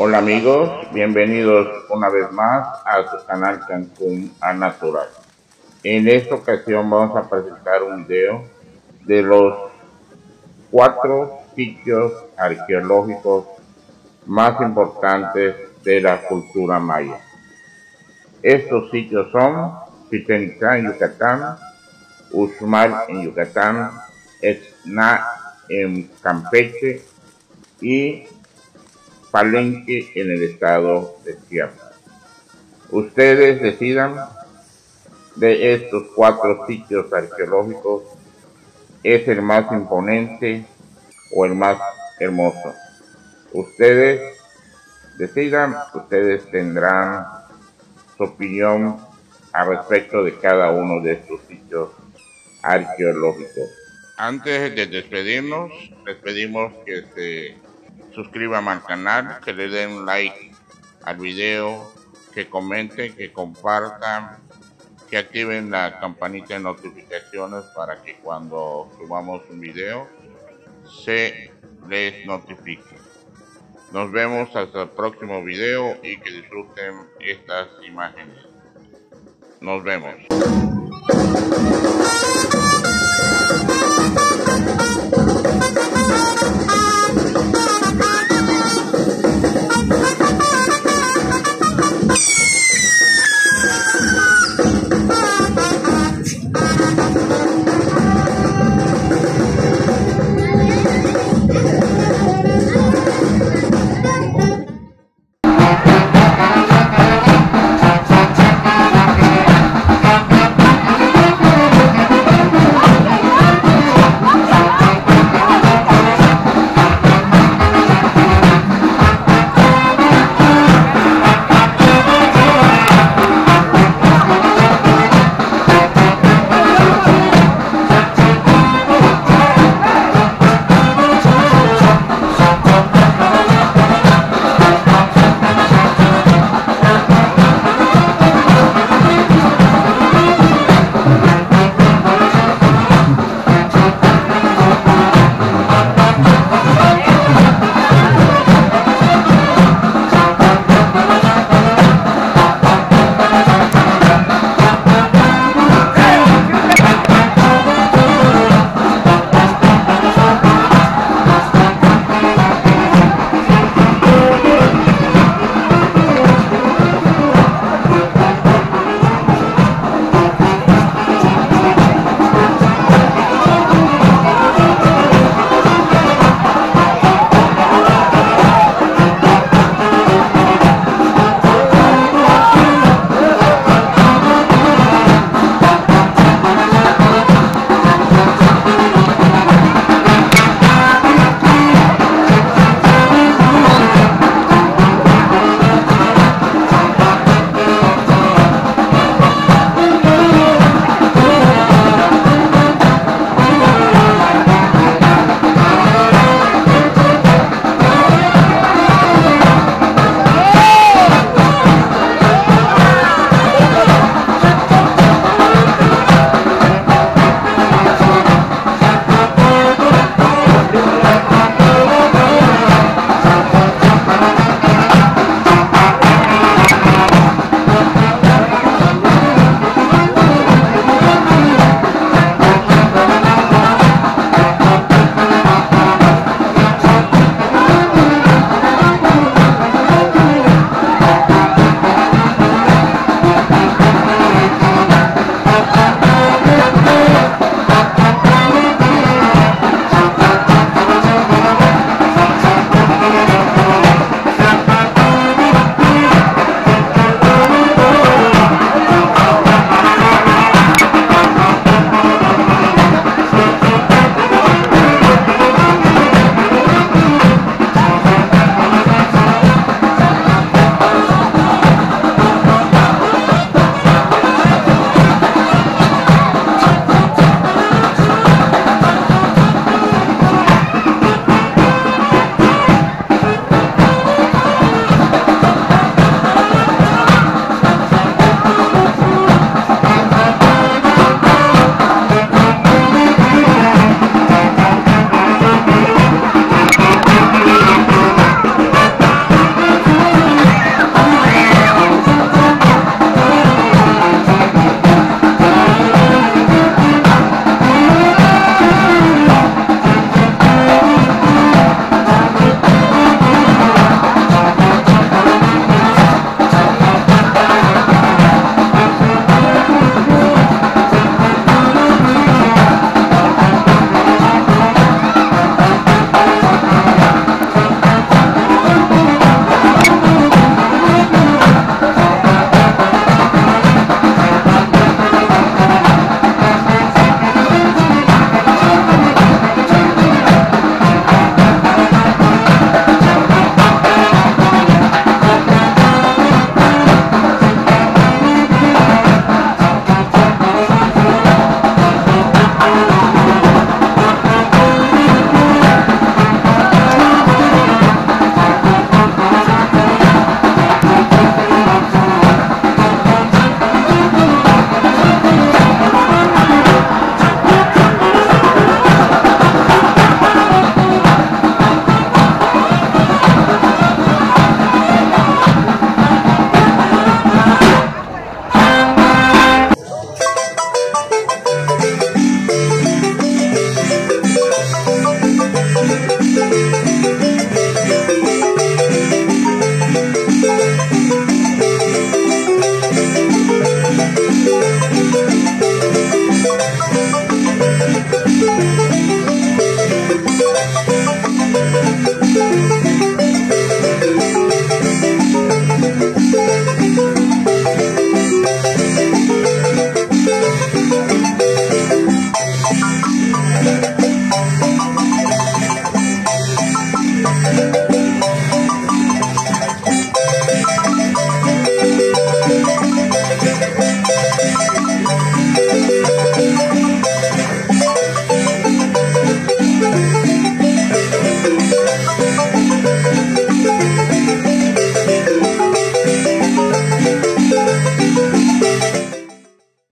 Hola amigos, bienvenidos una vez más a su canal Cancún a Natural. En esta ocasión vamos a presentar un video de los cuatro sitios arqueológicos más importantes de la cultura maya. Estos sitios son Chichen en Yucatán, Usmal en Yucatán, Etna en Campeche y Palenque en el estado de Chiapas. Ustedes decidan de estos cuatro sitios arqueológicos es el más imponente o el más hermoso. Ustedes decidan, ustedes tendrán su opinión al respecto de cada uno de estos sitios arqueológicos. Antes de despedirnos, les pedimos que se suscriban al canal, que le den like al video, que comenten, que compartan, que activen la campanita de notificaciones para que cuando subamos un video se les notifique. Nos vemos hasta el próximo video y que disfruten estas imágenes. Nos vemos.